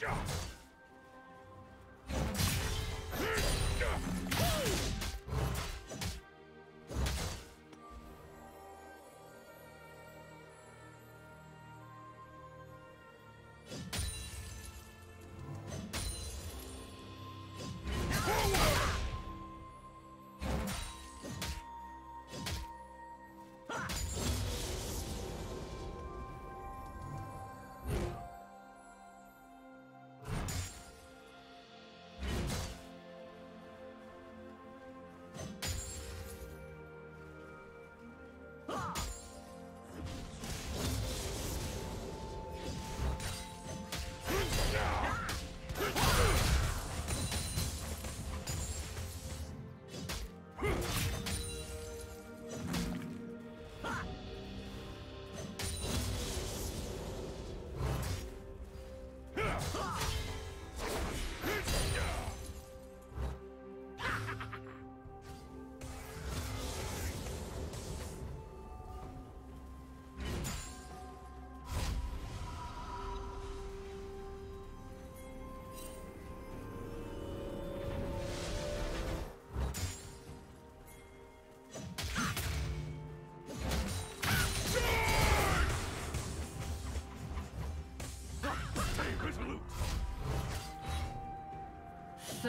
God.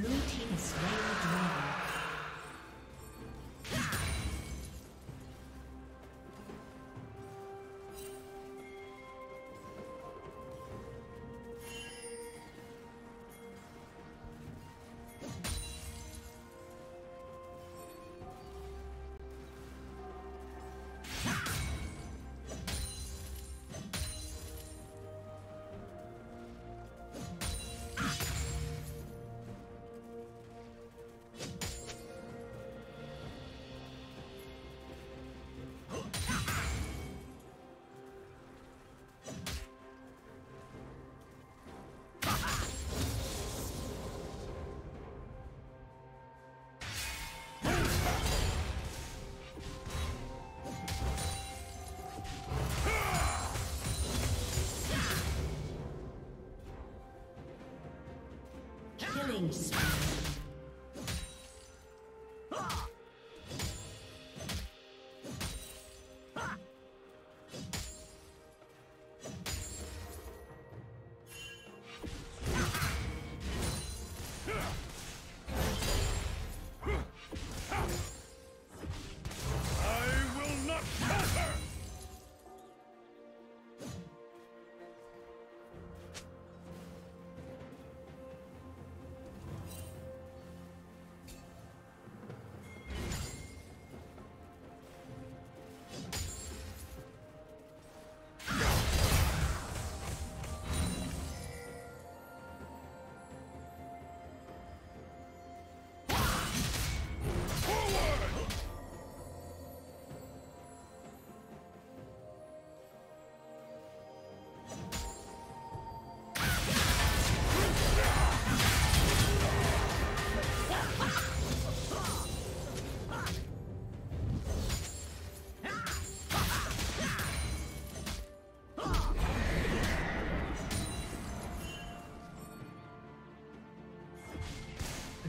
Blue team is slain the dragon. Killing spree.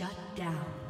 Shut down.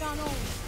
McDonald's.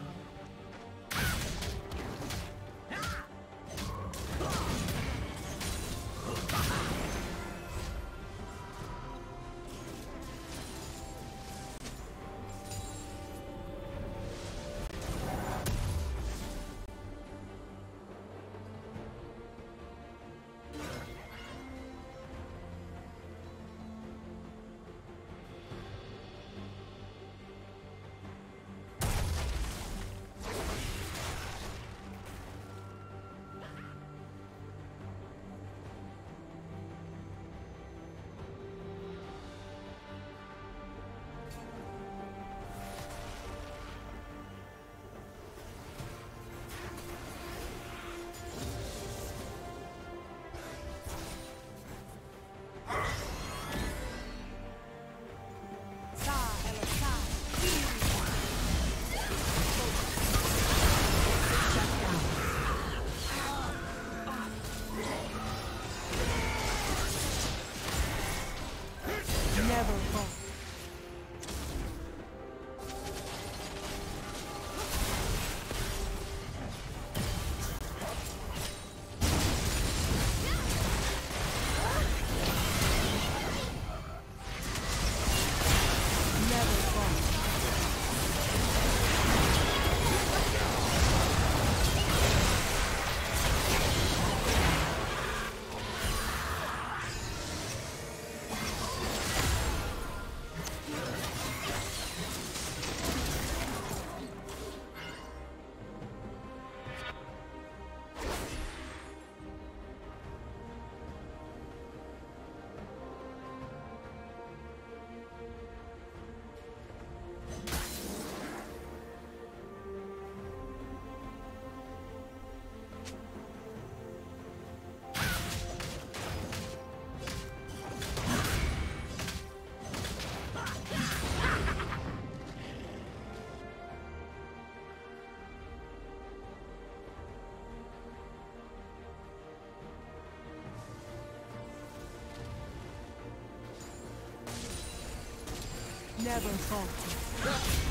Never falter.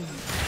Killing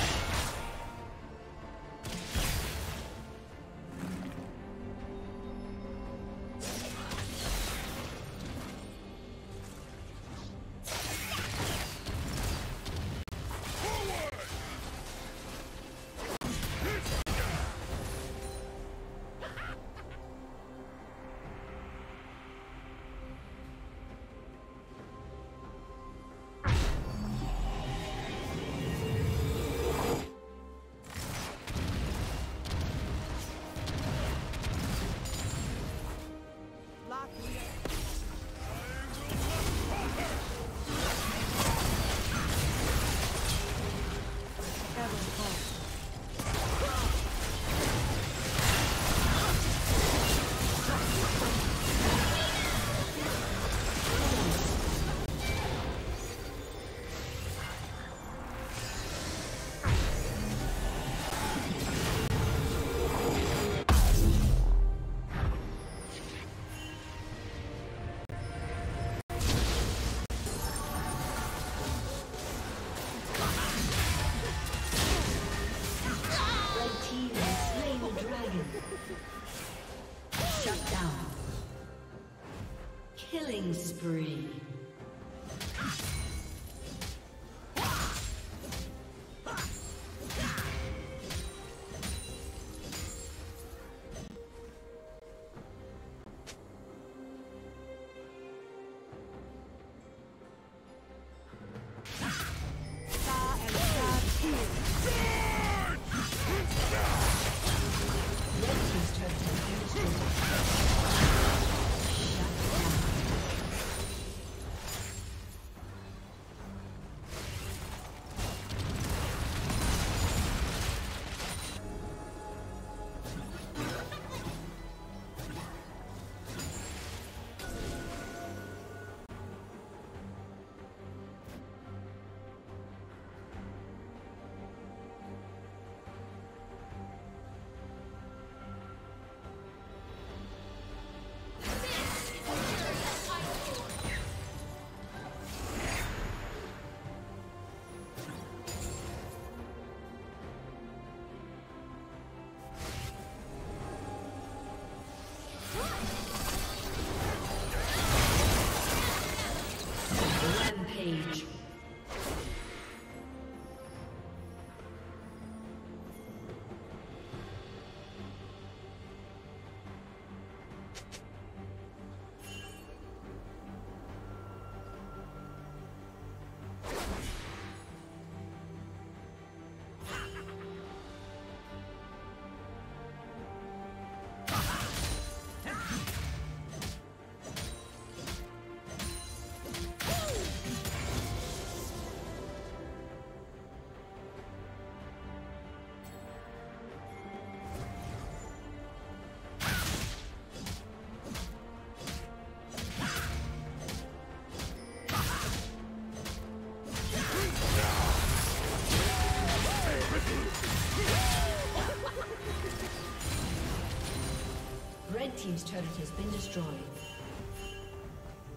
team's turret has been destroyed.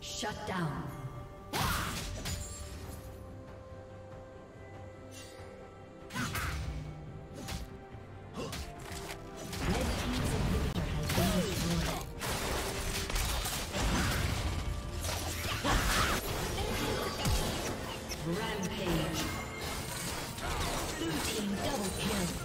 Shut down. Rampage. Blue team double kill.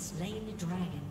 Slain the dragon.